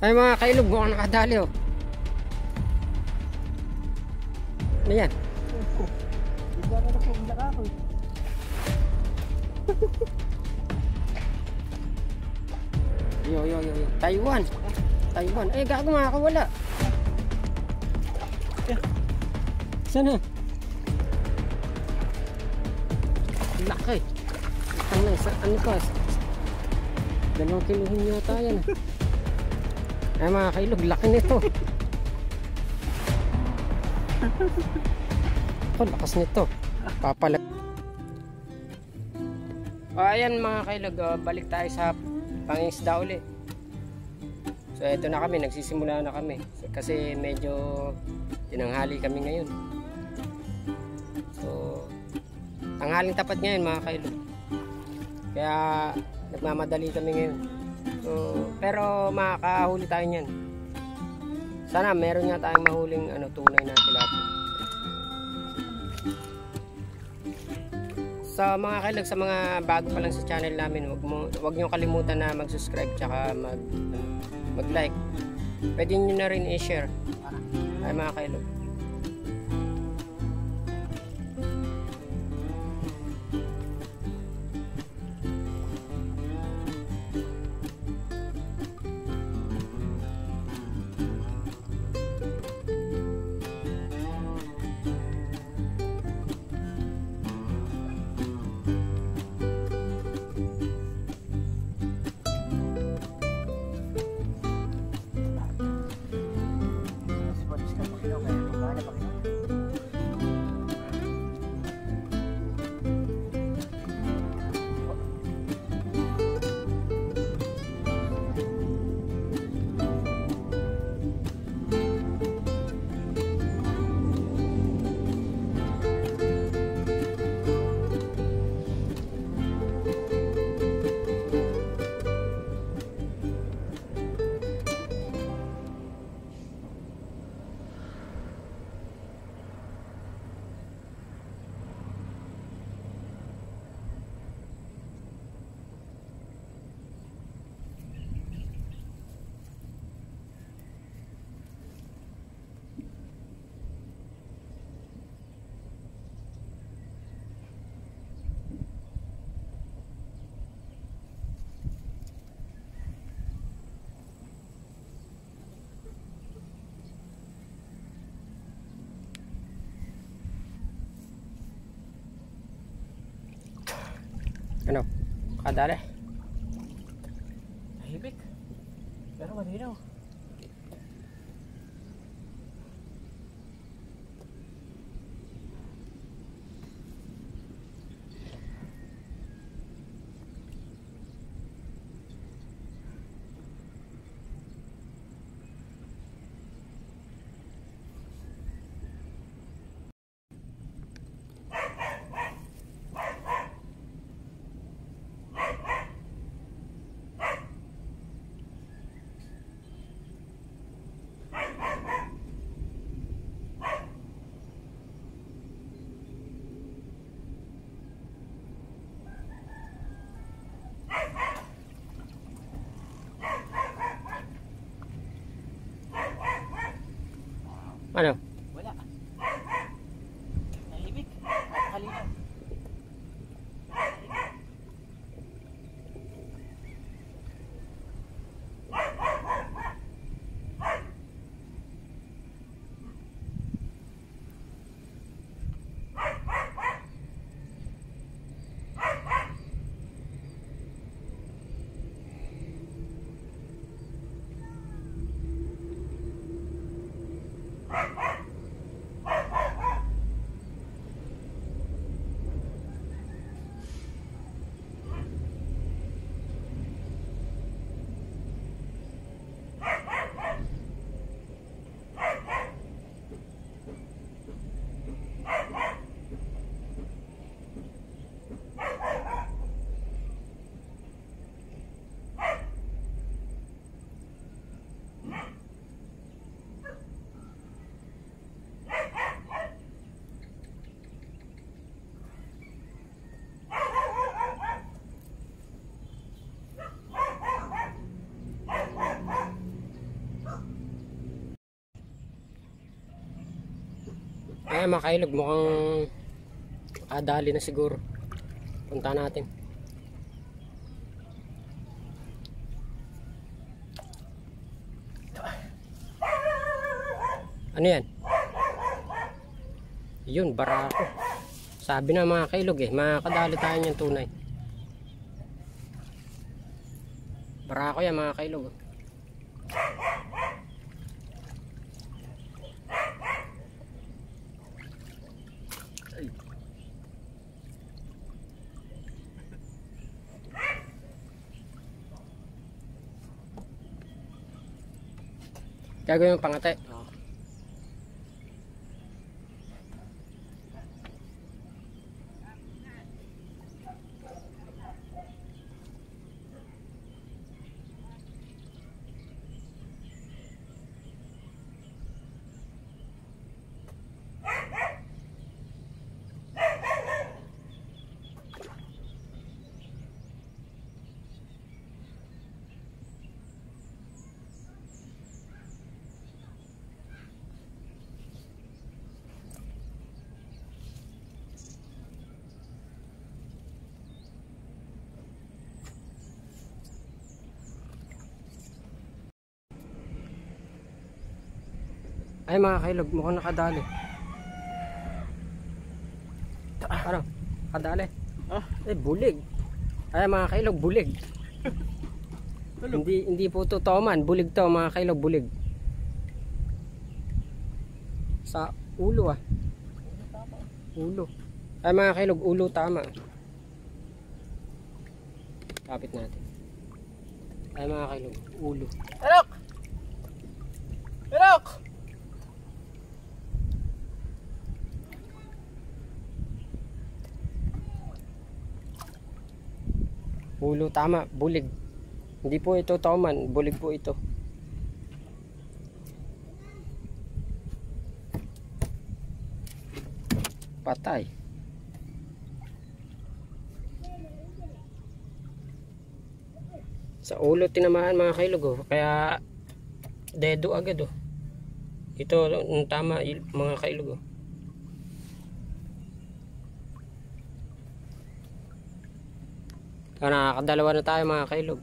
Ay mga kailog, mukhang nakadali oh. Ano yan? Bigla na ako, ka ako. Yo, yo, yo, yo. Taiwan. Taiwan. Eh, gago makakawala. Sana? Laki. Ang sa, ano to? Dalawang kiluhin yata yan. ah. Ay mga kailog, laki nito. Ako, lakas nito. Papala. O ayan mga kailog, oh, balik tayo sa pangingisda uli. So eto na kami, nagsisimula na kami. Kasi medyo tinanghali kami ngayon. So, tanghaling tapat ngayon mga kailog. Kaya nagmamadali kami ngayon. So, pero makakahuli tayo niyan. Sana meron nga tayong mahuling ano, tunay na tilapia. Sa mga kailag, sa mga bago pa lang sa channel namin, wag mo wag niyo kalimutan na mag-subscribe tsaka mag mag-like. Pwede niyo na rin i-share. Ay mga kailag. Ano? Kadali. Ano? Wala. Ay mga kailog, mukhang kadali na siguro. Punta natin. Ano yan? Yun, barako. Sabi na mga kailog eh, makakadali tayo niyang tunay. Barako yan mga kailog. Gagawin yung pangate. Oo. Ay mga kailog, mukhang nakadali. Ano? Kadali? Ah. Eh, bulig. Ay mga kailog, bulig. Hindi hindi po totoo man, bulig to mga kailog, bulig. Sa ulo ah. Ulo. Ay mga kailog, ulo tama. Kapit natin. Ay mga kailog, ulo. Ulo tama, bulig. Hindi po ito tauman, bulig po ito. Patay. Sa ulo tinamaan mga kailog oh. Kaya dedo agad oh. Ito tama mga kailog oh. Nakakadalawa na tayo mga kailog.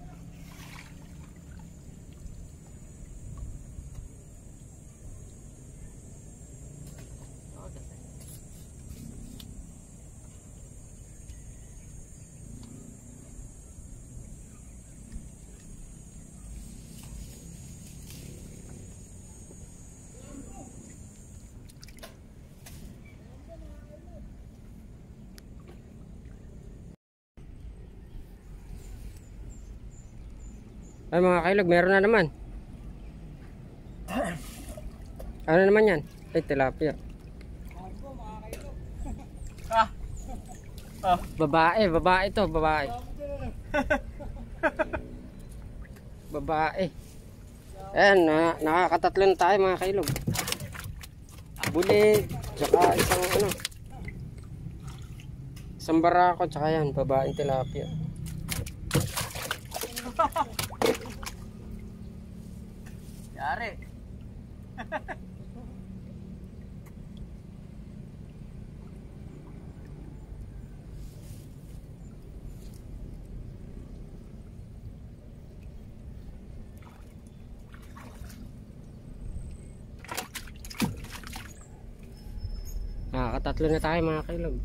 Ay mga kailog, meron na naman. Ano naman yan? Ay, tilapia. Ah! Ah! Babae, babae to, babae. babae. Ayan, na, nakakatatlo na tayo mga kailog. Bulig, tsaka isang ano. Isang barako, tsaka yan, babaeng tilapia. Nakakatatlo na tayo mga kailog.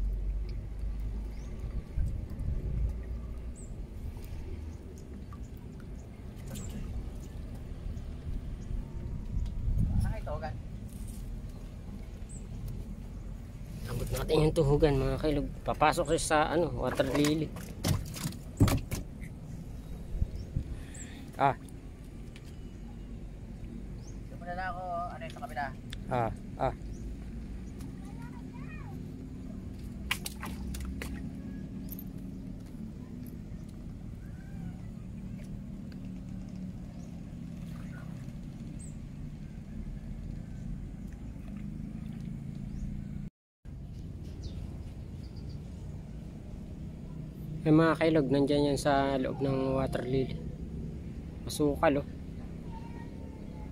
Abot natin yung tuhugan mga kailog. Papasok siya sa ano, water lily. Ah, Sumunod na ako, ano yung sa kabila? ah, ah. Kailog, nandyan yan sa loob ng water lily. Masukal oh.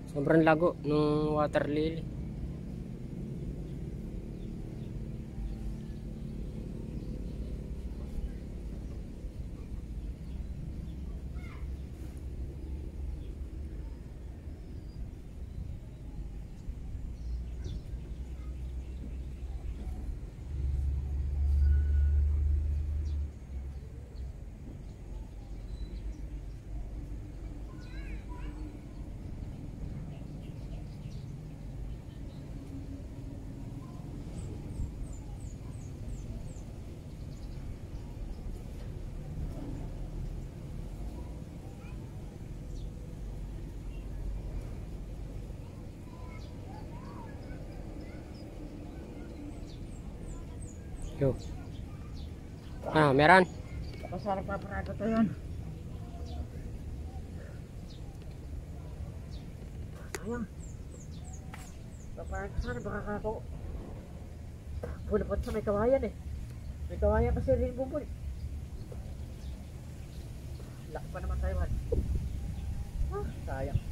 Sobrang lago ng water lily. Yo. Ah, meron. Tapos sa nagpaparado to yun. Sayang. Paparado sana baka kako. Pulapot sa may kawayan eh. May kawayan kasi rin bubul. Laki pa naman tayo man. Ah, sayang.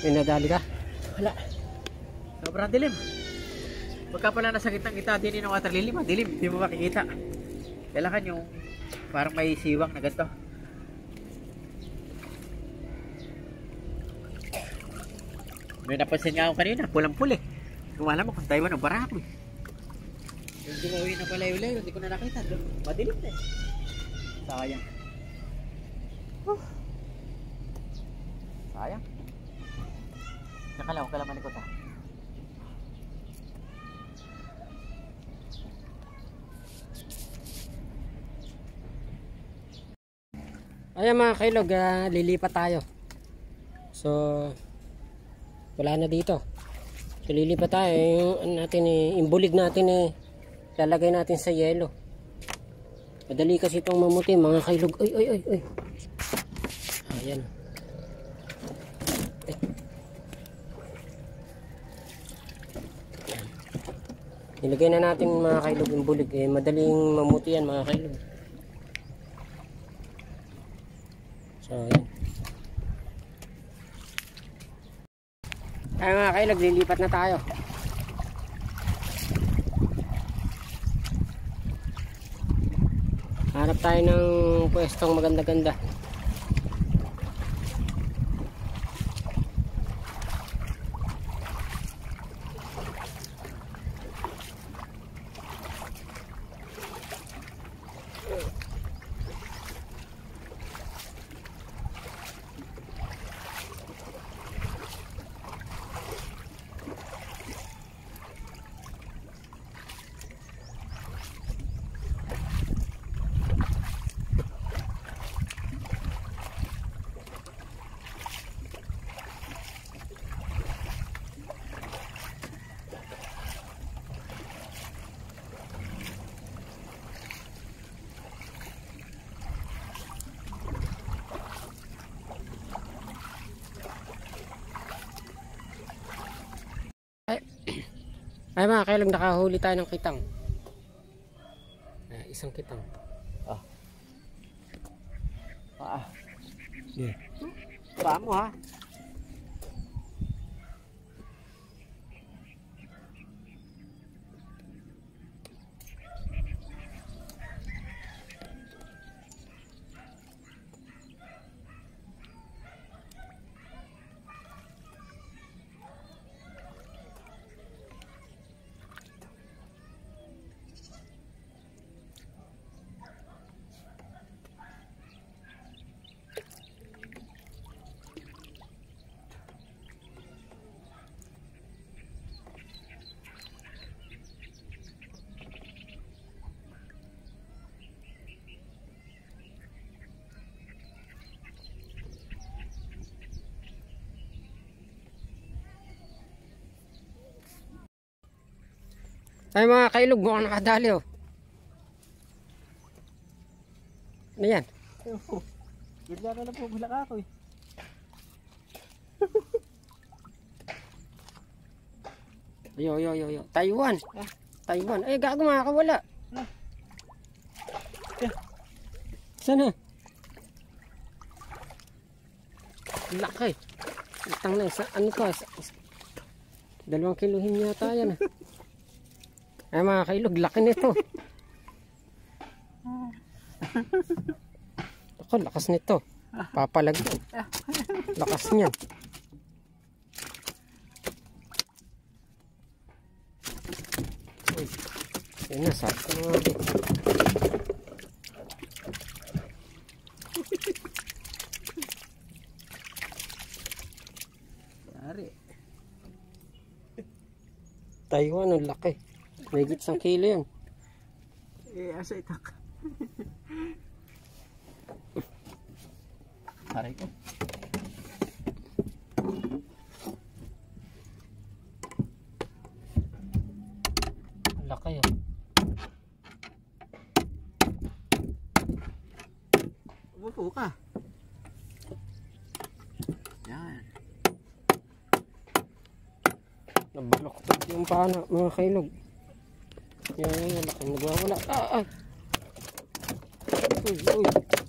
May nadali ka? Wala. Sobrang dilim. Pagka pala nasa gitnang kita, din ng water lily, dilim. Hindi mo makikita. Kailangan yung parang may siwang na ganito. May napansin nga ako kanina, pulang-puli. Kumala mo kung Taiwan o Barako. eh. Yung dumawin na pala yung hindi ko na nakita. Madilim na eh. Sayang. Huh. Sayang. Nakalaw, kalaman ko ta. Ayan mga kailog, ah, lilipat tayo. So, wala na dito. So, lilipat tayo. Yung ano natin eh, imbulig natin eh, lalagay natin sa yelo. Madali kasi itong mamuti mga kailog. Ay, ay, ay, ay. Ayan. Nilagay na natin mga kailog yung bulig. Eh, madaling mamuti yan mga kailog. So, ayan. Ay mga kailog, lilipat na tayo. Hanap tayo ng pwestong maganda-ganda. Ay mga kailog, nakahuli tayo ng kitang. Ay, isang kitang. Ah, Yeah. paa mo ha. Ay mga kailog, mukhang nakadali oh. Ano yan? Bigla na lang po bulak ako eh. Ayo, ayo, ayo, ayo. Taiwan. Taiwan. Eh, gago makakawala. Ah. Sana? Laki. Itang na, sa, ano ka? Sa, sa- dalawang kilohin yata yan. ah. Ay mga kailog, laki nito. Ako, lakas nito. Papalag yan. Lakas niyan. Uy, yun na. Yari. Taiwan, ang laki. May isang kilo yan. Eh, asa itak. Aray ko. Laki yan. Umupo ka. Yan. Nabaloktot yung pana, mga kailog. Yan, yan, yan. Nagwawala. Ah, ah. Uy, uy.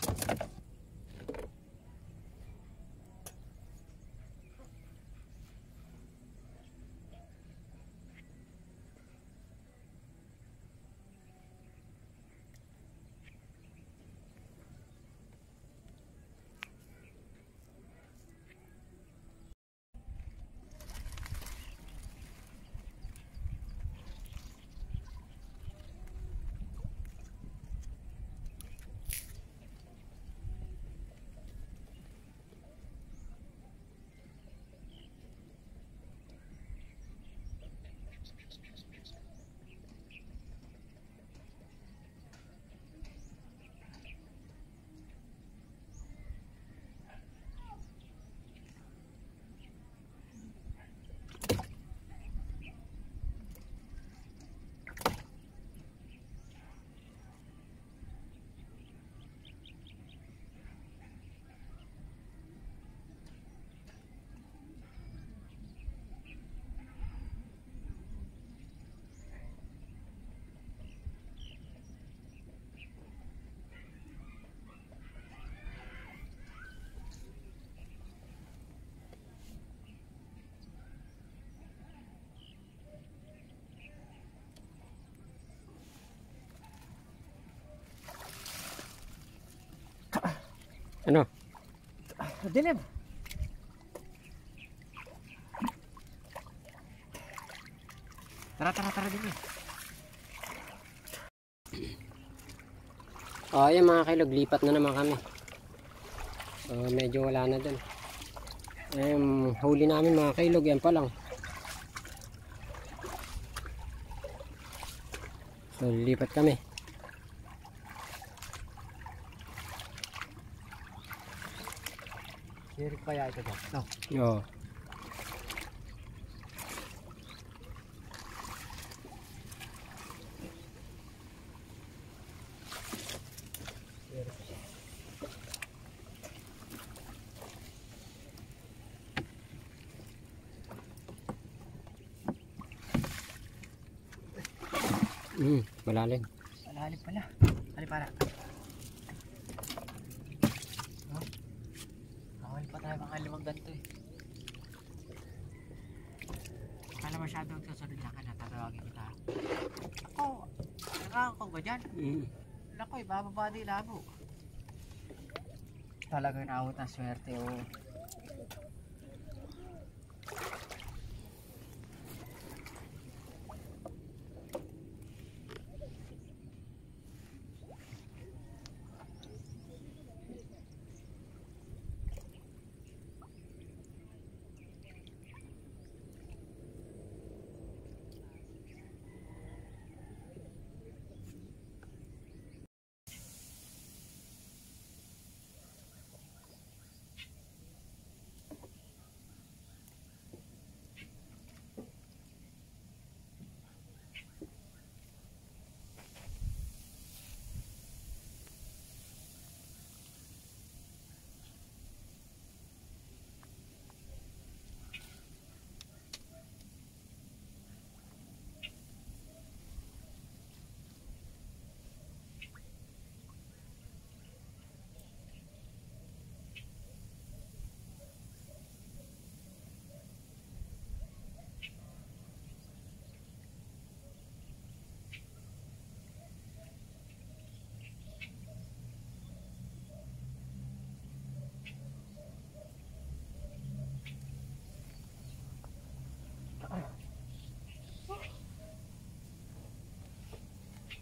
Ano? Dilim. Tara, tara, tara din. Oh, ayan mga kailog, lipat na naman kami. So, medyo wala na dun. Ayun, huli namin mga kailog, yan pa lang. So, lipat kami. Sirik kaya ito dyan. No. Oo. Mm, malalim. Malalim pala. Ali para. Oh. Nakawal pa tayo mga limang ganito eh. Kala masyadong susunod ka na tatawagin kita. Ako, nakakakaw ba dyan? Mm. Nako, ibababa din labo. Talagang naawat ng swerte oh.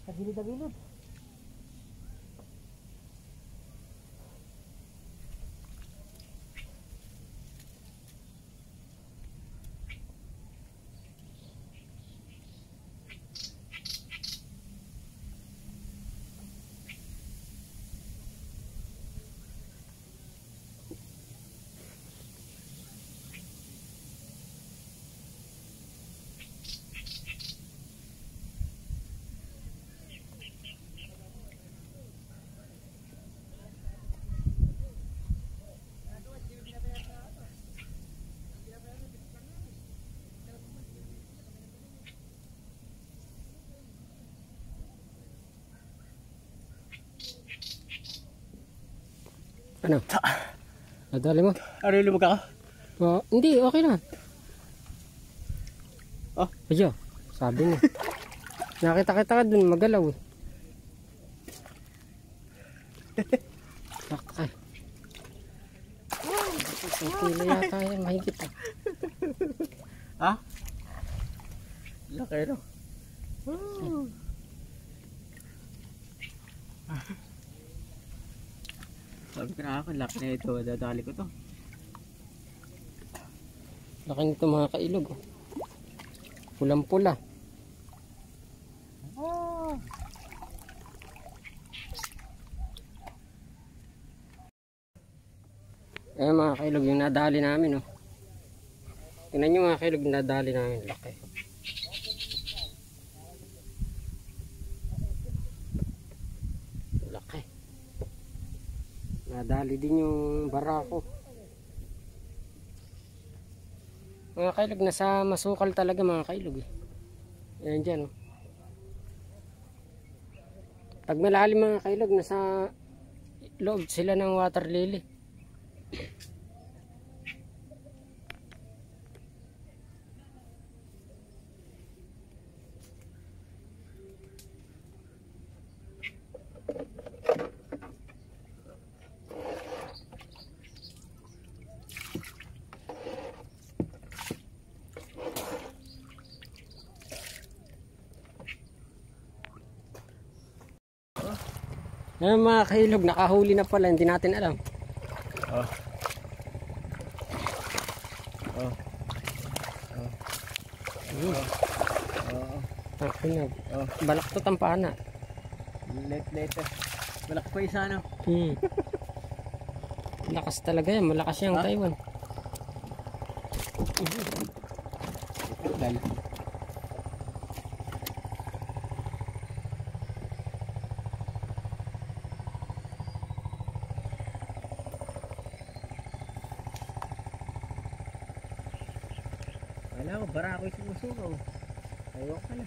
Sa gilid Ano? Nadali mo? Ano yung ako? Oh, hindi, okay na. Oh. Ayo, sabi mo. Nakita kita ka dun, magalaw eh. Sakay. Isang kilo yata yan, mahigit eh. Ha? Laki no? Sabi ko na ako, laki na ito. Dadali ko to. Laki nito mga kailog. oh. Pulang-pula. Oh. Eh mga kailog, yung nadali namin oh. Tingnan nyo mga kailog, yung nadali namin. Laki. Nadali din yung barako. Mga kailog, nasa masukal talaga mga kailog eh. Yan dyan oh. Pag malalim mga kailog, nasa loob sila ng water lily. Ngayon mga kahilog, nakahuli na pala, hindi natin alam. Oh. Oh. Hmm. Oh. Okay na. Oh. Balak to tampana. Let later. Malaki pa isa no? Hmm. Lakas talaga yan, malakas yung Ha? Taiwan. Lal. Wala ko, bara ako'y sumusugaw. Ayaw ka na.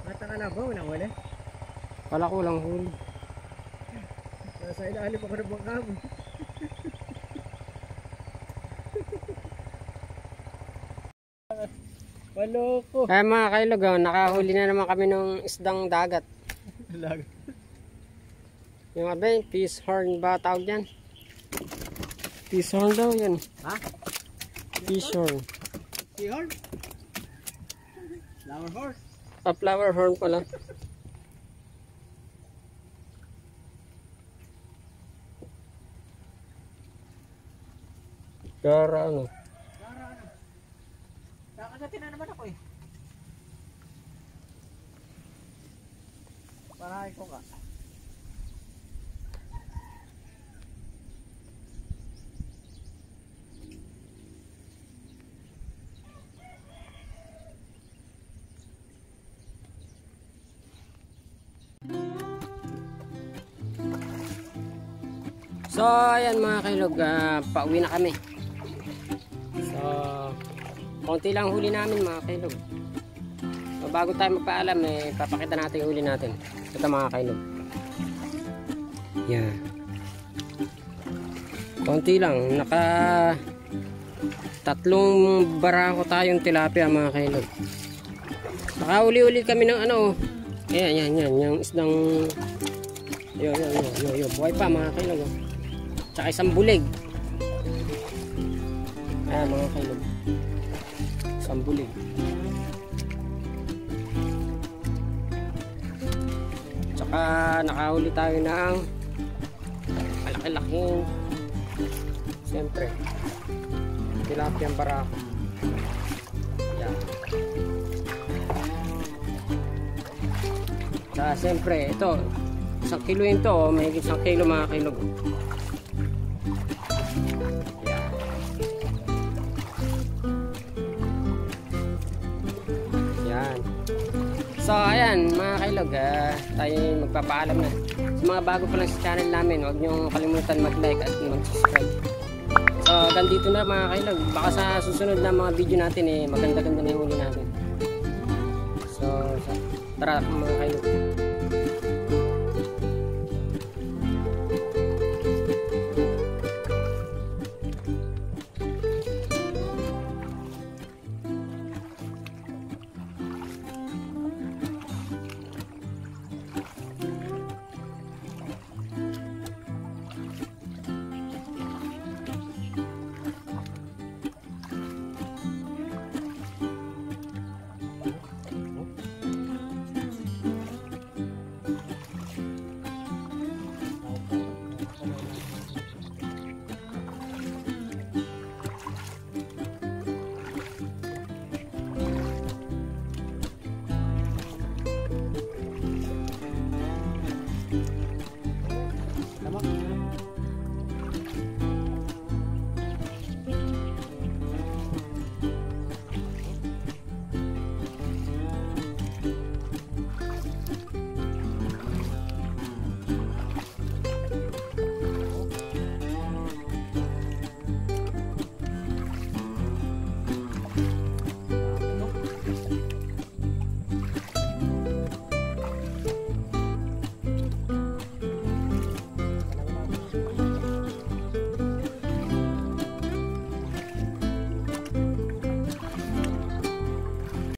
Mata ka na ba? Walang wala? Wala ko lang huli. Nasa ilalim ako ng bangkam. Maloko. Kaya mga kailog, oh, nakahuli na naman kami ng isdang dagat. Yung ba yun? Fish horn ba tawag yan? Fish horn daw yan. Ha? Fish horn. Seahorn? Flower horse? A flower horn pala. Pero ano? Kakagatin na naman ako eh. Parahay ko ka. So, ayan mga kailog, ah, pauwi na kami. So, konti lang huli namin mga kailog. So, bago tayo magpaalam, eh, papakita natin yung huli natin. Ito mga kailog. Yan. Konti lang. Naka tatlong barako tayong tilapia mga kailog. Nakauli-uli kami ng ano, Ayan, yan, yan. Yung isdang... Yo, yo, yo, yo, yo. Buhay pa mga kailog. oh. Tsaka isang bulig. Ayan mga kailog. Isang bulig. Tsaka nakahuli tayo ng malaki-laking siyempre tilapia barako. Yan. Tsaka siyempre ito isang kilo yun to, oh, may isang kilo mga kilog. So ayan mga kailog, ah, tayo magpapaalam na. Sa mga bago pa lang sa channel namin, huwag niyong kalimutan mag-like at mag-subscribe. So hanggang na mga kailog. Baka sa susunod na mga video natin eh, maganda-ganda na huli natin. So, sa- tara mga kailog.